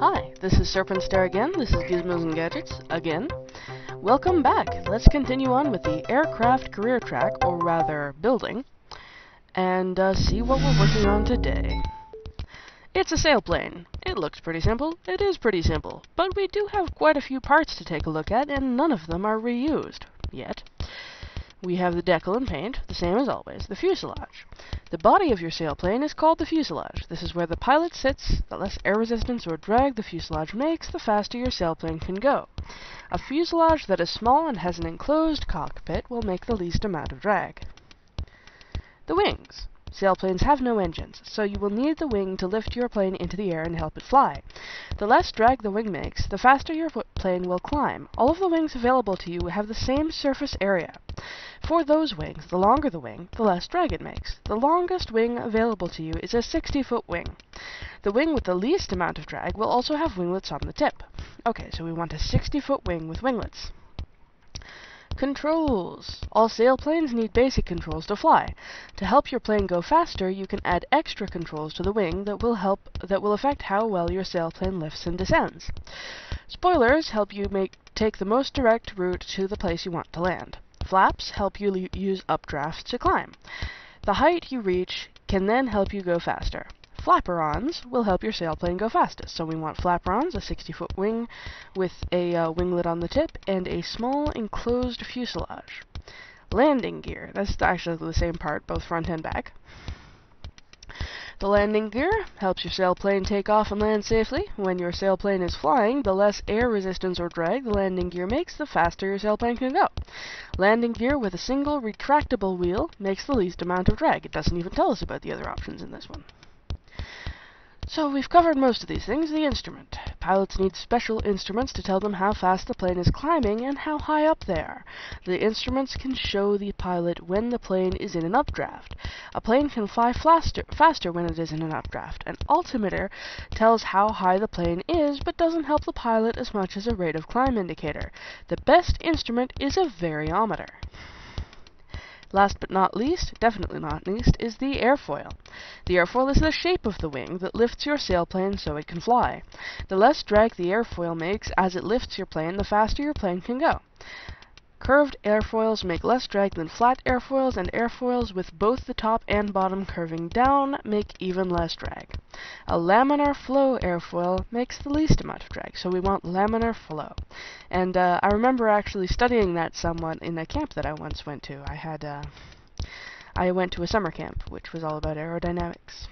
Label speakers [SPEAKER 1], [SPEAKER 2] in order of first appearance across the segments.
[SPEAKER 1] Hi, this is SerpentStare again. This is Gizmos and Gadgets again. Welcome back. Let's continue on with the aircraft career track, or rather, building, and uh, see what we're working on today. It's a sailplane. It looks pretty simple. It is pretty simple. But we do have quite a few parts to take a look at, and none of them are reused. Yet. We have the decal and paint, the same as always, the fuselage. The body of your sailplane is called the fuselage. This is where the pilot sits. The less air resistance or drag the fuselage makes, the faster your sailplane can go. A fuselage that is small and has an enclosed cockpit will make the least amount of drag. The wings. Sailplanes have no engines, so you will need the wing to lift your plane into the air and help it fly. The less drag the wing makes, the faster your plane will climb. All of the wings available to you have the same surface area. For those wings, the longer the wing, the less drag it makes. The longest wing available to you is a 60-foot wing. The wing with the least amount of drag will also have winglets on the tip. Okay, so we want a 60-foot wing with winglets. Controls. All sailplanes need basic controls to fly. To help your plane go faster, you can add extra controls to the wing that will help that will affect how well your sailplane lifts and descends. Spoilers help you make take the most direct route to the place you want to land. Flaps help you use updrafts to climb. The height you reach can then help you go faster. Flaperons will help your sailplane go fastest. So we want flaperons, a 60-foot wing with a uh, winglet on the tip, and a small enclosed fuselage. Landing gear, that's actually the same part, both front and back. The landing gear helps your sailplane take off and land safely. When your sailplane is flying, the less air resistance or drag the landing gear makes, the faster your sailplane can go. Landing gear with a single retractable wheel makes the least amount of drag. It doesn't even tell us about the other options in this one. So we've covered most of these things. The instrument. Pilots need special instruments to tell them how fast the plane is climbing and how high up they are. The instruments can show the pilot when the plane is in an updraft. A plane can fly faster, faster when it is in an updraft. An altimeter tells how high the plane is, but doesn't help the pilot as much as a rate of climb indicator. The best instrument is a variometer. Last but not least, definitely not least, is the airfoil. The airfoil is the shape of the wing that lifts your sailplane so it can fly. The less drag the airfoil makes as it lifts your plane, the faster your plane can go. Curved airfoils make less drag than flat airfoils, and airfoils with both the top and bottom curving down make even less drag. A laminar flow airfoil makes the least amount of drag, so we want laminar flow. And uh, I remember actually studying that somewhat in a camp that I once went to. I had uh, I went to a summer camp, which was all about aerodynamics.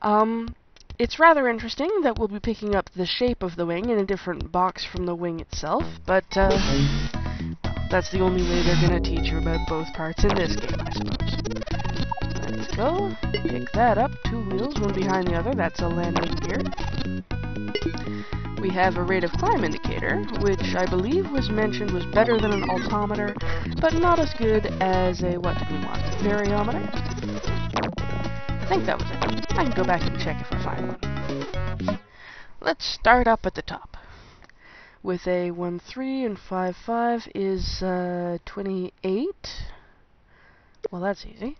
[SPEAKER 1] Um, it's rather interesting that we'll be picking up the shape of the wing in a different box from the wing itself, but uh, that's the only way they're gonna teach you about both parts in this game, I suppose. Let's go. Pick that up. Two wheels, one behind the other. That's a landing gear. We have a rate of climb indicator, which I believe was mentioned was better than an altimeter, but not as good as a, what did we want, variometer? I think that was it. I can go back and check if I find one. Let's start up at the top with a 1 3 and 5 5 is uh, 28. Well, that's easy.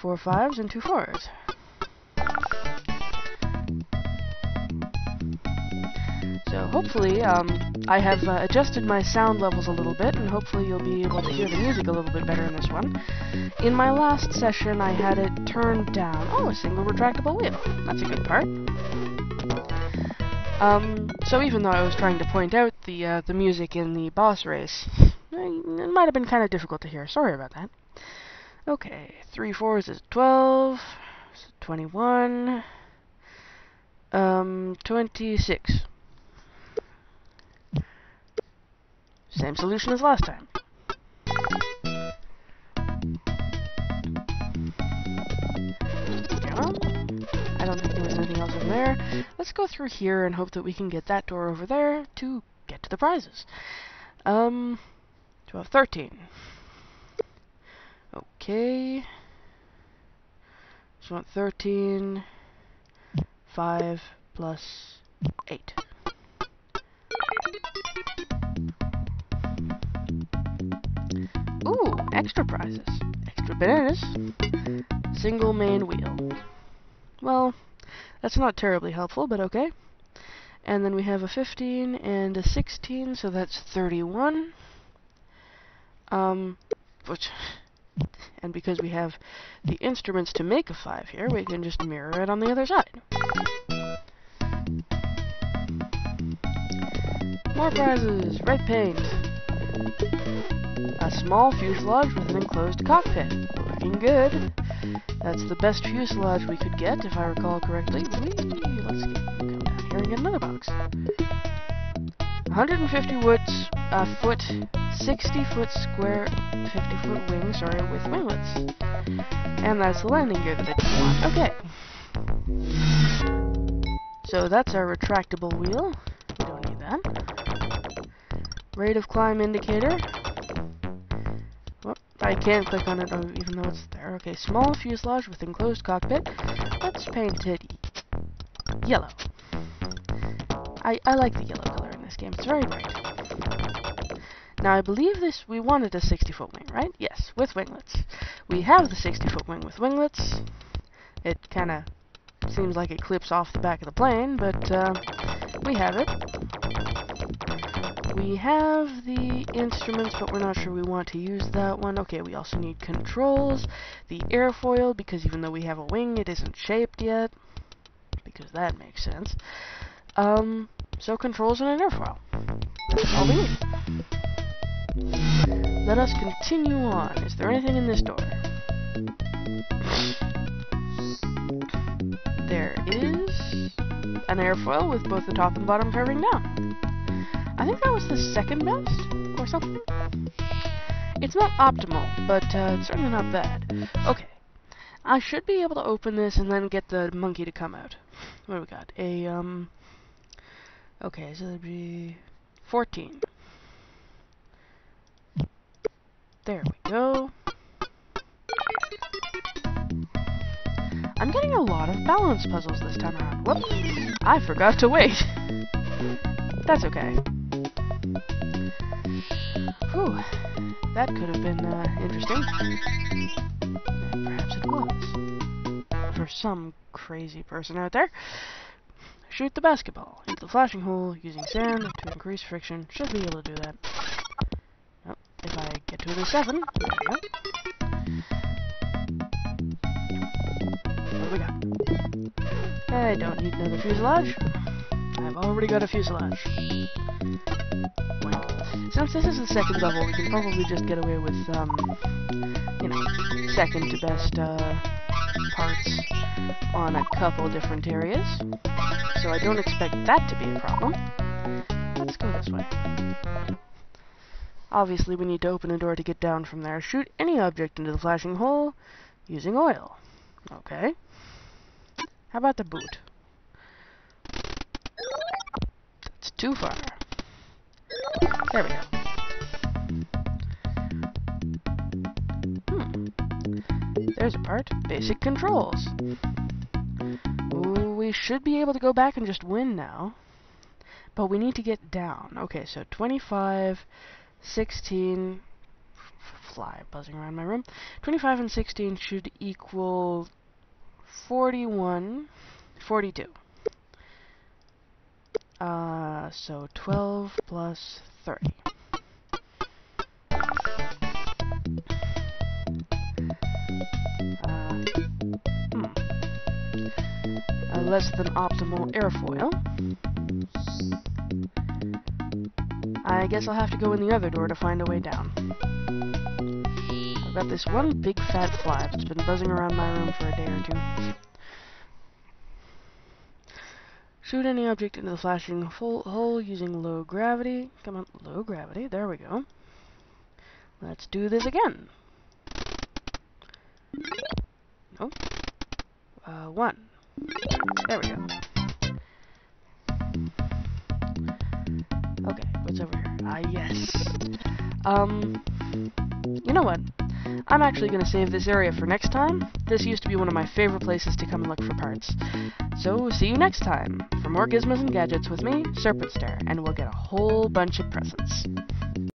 [SPEAKER 1] Four fives and two fours. So hopefully, um, I have uh, adjusted my sound levels a little bit, and hopefully you'll be able to hear the music a little bit better in this one. In my last session, I had it turned down. Oh, a single retractable wheel. That's a good part. Um, so even though I was trying to point out the uh, the music in the boss race, it might have been kind of difficult to hear. Sorry about that. Okay, three fours is twelve, twenty-one, um, twenty-six. Same solution as last time. Let's go through here and hope that we can get that door over there to get to the prizes. Um, 12, 13. Okay. So want 13, 5 plus 8. Ooh, extra prizes. Extra bananas. Single main wheel. Well, That's not terribly helpful, but okay. And then we have a 15 and a 16, so that's 31. Um, which, and because we have the instruments to make a 5 here, we can just mirror it on the other side. More prizes! Red paint! A small fuselage with an enclosed cockpit. Looking good. That's the best fuselage we could get, if I recall correctly. Whee! Let's get, come down here and get another box. 150 woods, uh, foot, 60 foot square, 50 foot wing, sorry, with winglets. And that's the landing gear that I didn't want. Okay. So that's our retractable wheel. We don't need that. Rate of climb indicator. I can't click on it even though it's there. Okay, small fuselage with enclosed cockpit. Let's paint it yellow. I, I like the yellow color in this game. It's very bright. Now, I believe this, we wanted a 60-foot wing, right? Yes, with winglets. We have the 60-foot wing with winglets. It kind of seems like it clips off the back of the plane, but uh, we have it. We have the instruments, but we're not sure we want to use that one. Okay, we also need controls, the airfoil, because even though we have a wing, it isn't shaped yet, because that makes sense. Um, so controls and an airfoil. That's all we need. Let us continue on. Is there anything in this door? There is an airfoil with both the top and bottom curving down. I think that was the second best, or something. It's not optimal, but uh, it's certainly not bad. Okay. I should be able to open this and then get the monkey to come out. What do we got? A, um... Okay, so that'd be... 14. There we go. I'm getting a lot of balance puzzles this time around. Whoops! I forgot to wait. That's okay. Whew. That could have been uh, interesting. Perhaps it was. For some crazy person out there. Shoot the basketball into the flashing hole using sand to increase friction. Should be able to do that. Oh, if I get to the 7, there. What we got? I don't need another fuselage. I've already got a fuselage. Since this is the second level, we can probably just get away with, um, you know, second to best, uh, parts on a couple different areas. So I don't expect that to be a problem. Let's go this way. Obviously, we need to open a door to get down from there. Shoot any object into the flashing hole using oil. Okay. How about the boot? That's too far. There we go. Hmm. There's a part. Basic controls. We should be able to go back and just win now. But we need to get down. Okay, so 25, 16... Fly buzzing around my room. 25 and 16 should equal 41, 42. Uh, so 12 plus 30. Uh, hmm. A less than optimal airfoil. I guess I'll have to go in the other door to find a way down. I've got this one big fat fly that's been buzzing around my room for a day or two. Shoot any object into the flashing hole using low gravity. Come on, low gravity. There we go. Let's do this again. Nope. Uh, one. There we go. Okay, what's over here? Ah, yes. Um, you know what? I'm actually going to save this area for next time. This used to be one of my favorite places to come and look for parts. So, see you next time for more gizmos and gadgets with me, SerpentStare, and we'll get a whole bunch of presents.